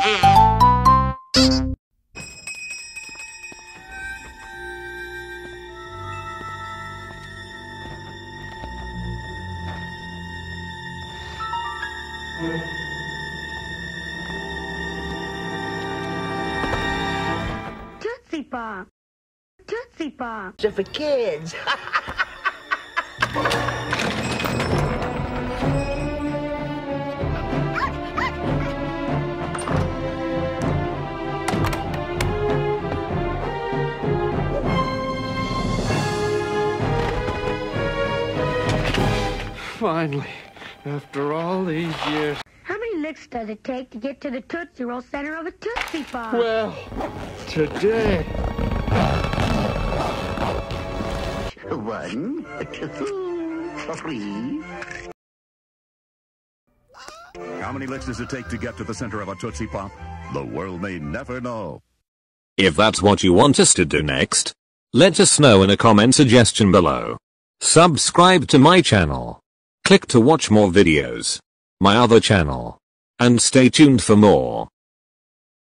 Tootsie Pop. Tootsie Pop. They're for kids. Finally, after all these years. How many licks does it take to get to the Tootsie Roll center of a Tootsie Pop? Well, today. One, two, three. How many licks does it take to get to the center of a Tootsie Pop? The world may never know. If that's what you want us to do next, let us know in a comment suggestion below. Subscribe to my channel. Click to watch more videos. My other channel. And stay tuned for more.